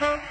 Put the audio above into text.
Huh?